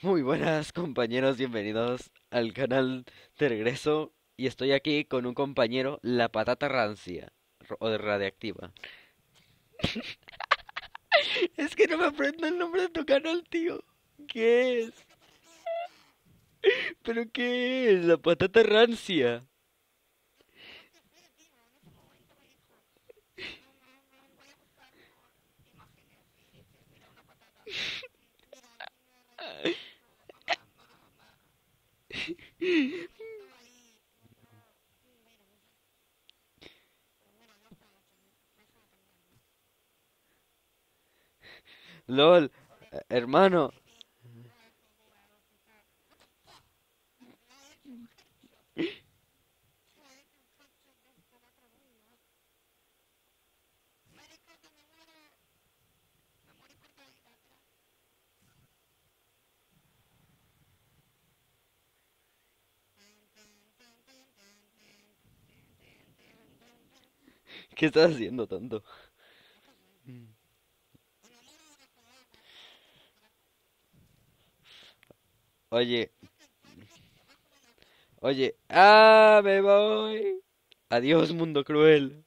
Muy buenas compañeros, bienvenidos al canal de regreso y estoy aquí con un compañero, la patata rancia o de radiactiva. Es que no me aprendo el nombre de tu canal, tío. ¿Qué es? ¿Pero qué es? La patata rancia. LOL, hermano. ¿Qué estás haciendo tanto? Oye, oye. ¡Ah, me voy! Adiós, mundo cruel.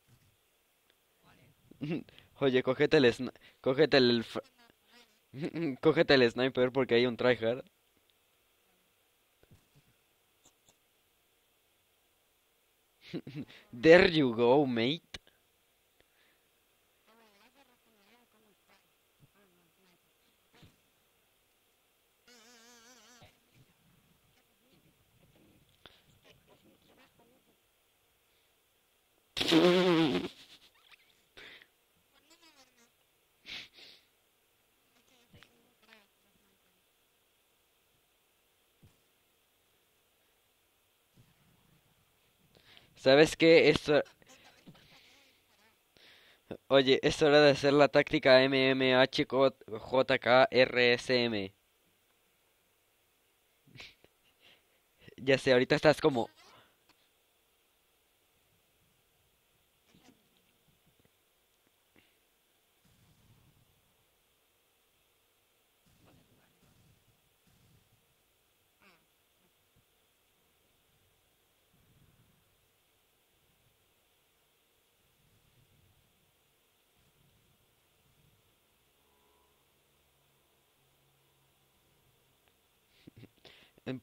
Oye, cógete el, sni- cógete el, cógete el sniper porque hay un tryhard. There you go, mate. ¿Sabes qué? Esto, oye, es hora de hacer la táctica MMHJKRSM. Ya sé, ahorita estás como,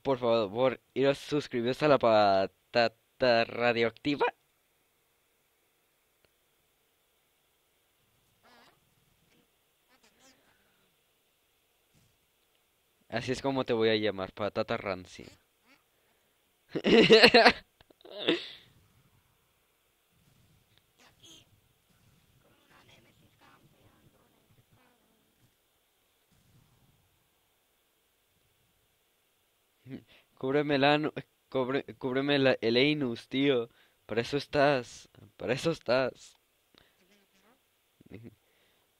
por favor, iros suscribiros a la patata radioactiva. Así es como te voy a llamar, patata rancia. Cúbreme el ano, cubre- cúbreme la- el anus, tío. Para eso estás, para eso estás.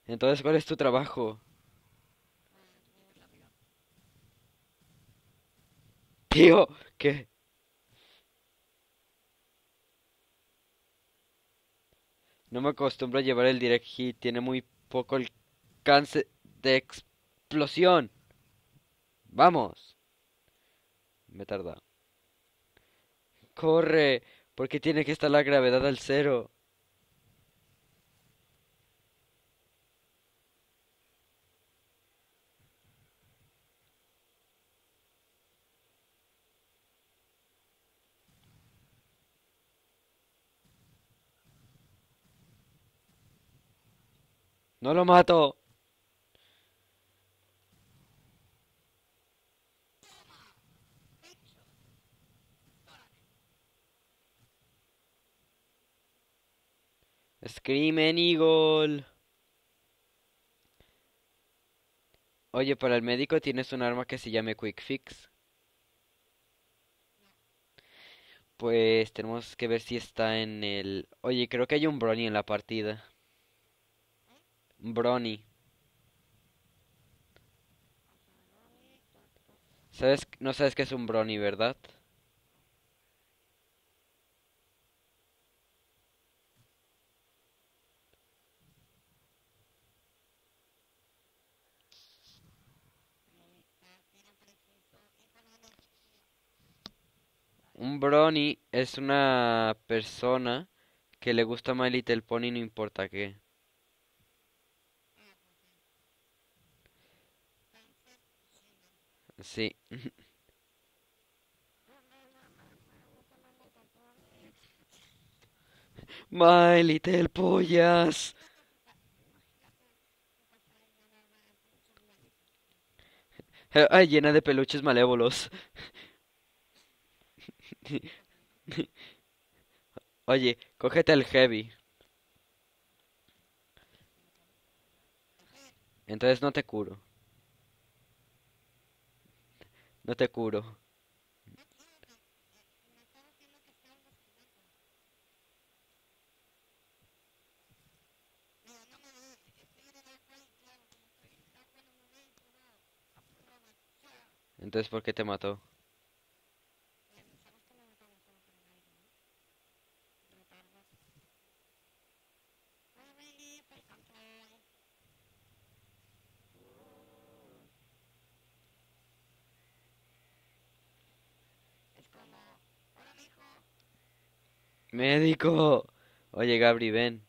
Entonces, ¿cuál es tu trabajo? Tío, ¿qué? No me acostumbro a llevar el direct hit, tiene muy poco alcance de explosión. Vamos, me tarda. Corre, porque tiene que estar la gravedad al cero. No lo mato. Screaming Eagle. Oye, para el médico tienes un arma que se llame Quick Fix. Pues tenemos que ver si está en el... Oye, creo que hay un Brony en la partida. Brony. ¿Sabes? No sabes qué es un Brony, ¿verdad? Un brony es una persona que le gusta My Little Pony no importa qué. Sí. My Little Pollas. Ay, llena de peluches malévolos. Oye, cógete el heavy. Entonces no te curo. No te curo. Entonces, ¿por qué te mató? Médico. Oye, Gabri, ven.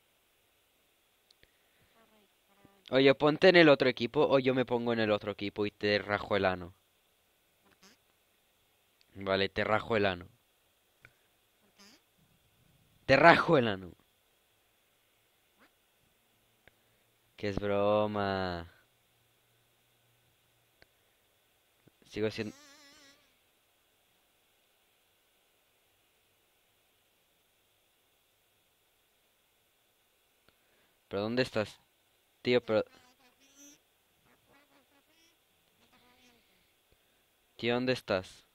Oye, ponte en el otro equipo o yo me pongo en el otro equipo y te rajo el ano. Vale, te rajo el ano. Te rajo el ano. Que es broma. Sigo siendo... ¿Pero dónde estás? Tío, pero... Tío, ¿dónde estás?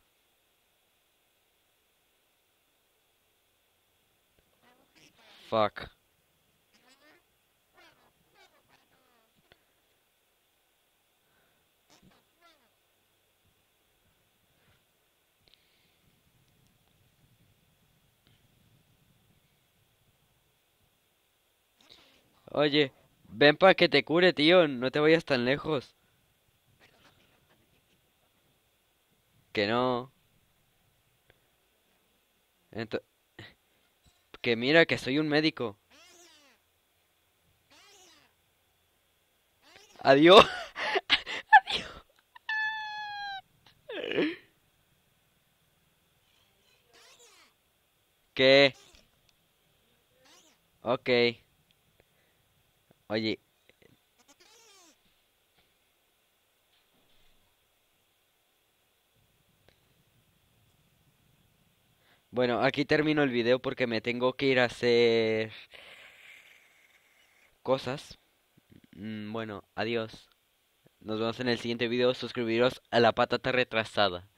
Oye, ven para que te cure, tío. No te vayas tan lejos. Que no. Ento- que mira, que soy un médico. Adiós. ¿Qué? Ok. Oye, bueno, aquí termino el video porque me tengo que ir a hacer cosas. Mm, Bueno, adiós. Nos vemos en el siguiente video. Suscribiros a la patata retrasada.